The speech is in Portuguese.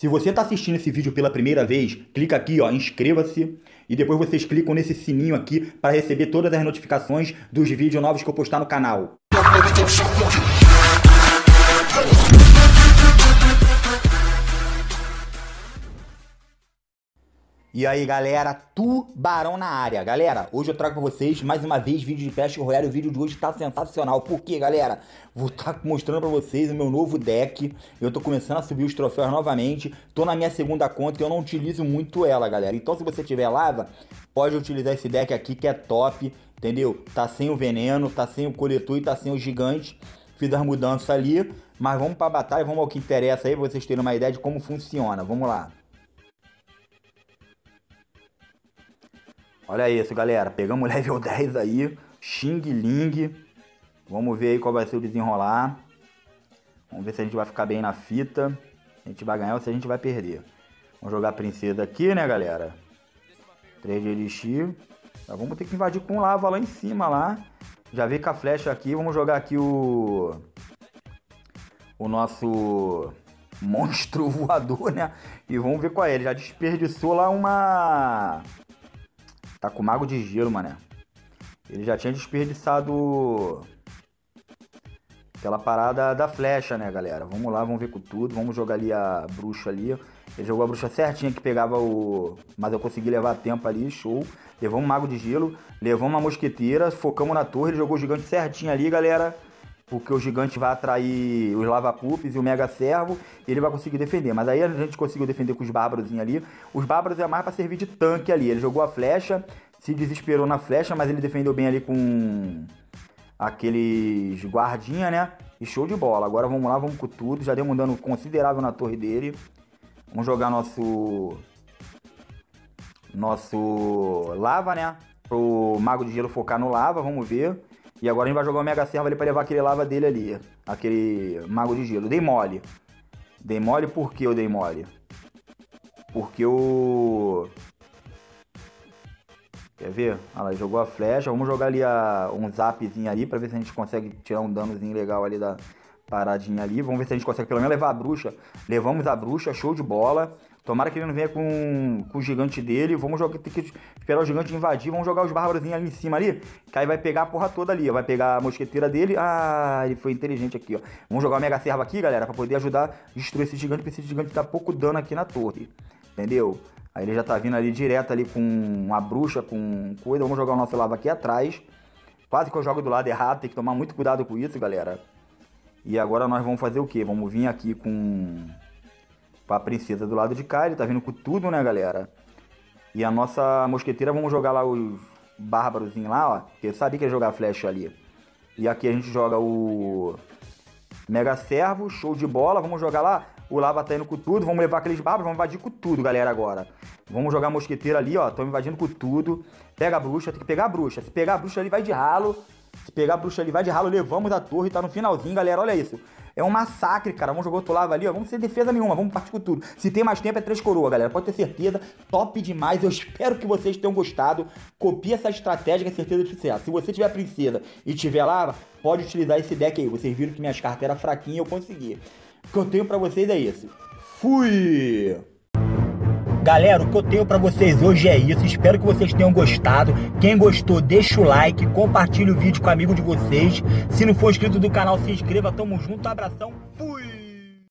Se você está assistindo esse vídeo pela primeira vez, clica aqui, ó, inscreva-se e depois vocês clicam nesse sininho aqui para receber todas as notificações dos vídeos novos que eu postar no canal. E aí galera, tubarão na área. Galera, hoje eu trago pra vocês mais uma vez vídeo de Clash Royale. O vídeo de hoje tá sensacional. Por quê, galera? Vou estar tá mostrando pra vocês o meu novo deck. Eu tô começando a subir os troféus novamente. Tô na minha segunda conta e eu não utilizo muito ela, galera. Então se você tiver lava, pode utilizar esse deck aqui que é top, entendeu? Tá sem o veneno, tá sem o coletor e tá sem o gigante. Fiz as mudanças ali, mas vamos pra batalha, vamos ao que interessa aí pra vocês terem uma ideia de como funciona. Vamos lá. Olha isso, galera. Pegamos level 10 aí. Xing Ling. Vamos ver aí qual vai ser o desenrolar. Vamos ver se a gente vai ficar bem na fita. Se a gente vai ganhar ou se a gente vai perder. Vamos jogar a princesa aqui, né, galera? 3 de elixir. Já vamos ter que invadir com lava lá em cima, lá. Já veio com a flecha aqui. Vamos jogar aqui o... O nosso monstro voador, né? E vamos ver qual é. Ele já desperdiçou lá uma... Tá com mago de gelo, mané. Ele já tinha desperdiçado aquela parada da flecha, né, galera? Vamos lá, vamos ver com tudo. Vamos jogar ali a bruxa ali. Ele jogou a bruxa certinha que pegava o... Mas eu consegui levar tempo ali, show. Levamos um mago de gelo, levamos uma mosqueteira, focamos na torre, ele jogou o gigante certinho ali, galera. Porque o gigante vai atrair os lava e o mega servo, e ele vai conseguir defender. Mas aí a gente conseguiu defender com os bárbaros ali. Os bárbaros é mais para servir de tanque ali. Ele jogou a flecha, se desesperou na flecha, mas ele defendeu bem ali com aqueles guardinha, né? E show de bola. Agora vamos lá, vamos com tudo. Já deu um dano considerável na torre dele. Vamos jogar nosso nosso lava, né? Pro mago de gelo focar no lava, vamos ver. E agora a gente vai jogar o Mega Servo ali pra levar aquele lava dele ali. Aquele mago de gelo. Dei mole. Dei mole por que eu dei mole? Porque o... Quer ver? Olha lá, jogou a flecha. Vamos jogar ali a, um zapzinho ali pra ver se a gente consegue tirar um danozinho legal ali da paradinha ali. Vamos ver se a gente consegue pelo menos levar a bruxa. Levamos a bruxa, show de bola. Tomara que ele não venha com, com o gigante dele. Vamos jogar, ter que esperar o gigante invadir. Vamos jogar os bárbaros ali em cima ali. Que aí vai pegar a porra toda ali. Vai pegar a mosqueteira dele. Ah, ele foi inteligente aqui, ó. Vamos jogar o mega serva aqui, galera. Pra poder ajudar a destruir esse gigante. Porque esse gigante tá pouco dano aqui na torre. Entendeu? Aí ele já tá vindo ali direto ali com uma bruxa, com coisa. Vamos jogar o nosso lava aqui atrás. Quase que eu jogo do lado errado. Tem que tomar muito cuidado com isso, galera. E agora nós vamos fazer o quê? Vamos vir aqui com a princesa do lado de cá. Ele tá vindo com tudo, né, galera? E a nossa mosqueteira, vamos jogar lá os bárbaros lá, ó. Porque sabia que ia jogar flecha ali. E aqui a gente joga o Mega Servo, show de bola. Vamos jogar lá. O Lava tá indo com tudo. Vamos levar aqueles bárbaros, vamos invadir com tudo, galera, agora. Vamos jogar a mosqueteira ali, ó. Tô invadindo com tudo. Pega a bruxa, tem que pegar a bruxa. Se pegar a bruxa ali, vai de ralo. Se pegar a bruxa ali, vai de ralo. Levamos a torre, tá no finalzinho, galera. Olha isso. É um massacre, cara. Vamos jogar outro lado ali, ó. Vamos ser defesa nenhuma, vamos partir com tudo. Se tem mais tempo, é três coroas, galera. Pode ter certeza. Top demais. Eu espero que vocês tenham gostado. Copie essa estratégia que é certeza de sucesso. Se você tiver princesa e tiver lava, pode utilizar esse deck aí. Vocês viram que minhas cartas eram fraquinhas e eu consegui. O que eu tenho pra vocês é isso. Fui! Galera, o que eu tenho para vocês hoje é isso. Espero que vocês tenham gostado. Quem gostou, deixa o like, compartilhe o vídeo com amigo de vocês. Se não for inscrito do canal, se inscreva. Tamo junto, abração. Fui!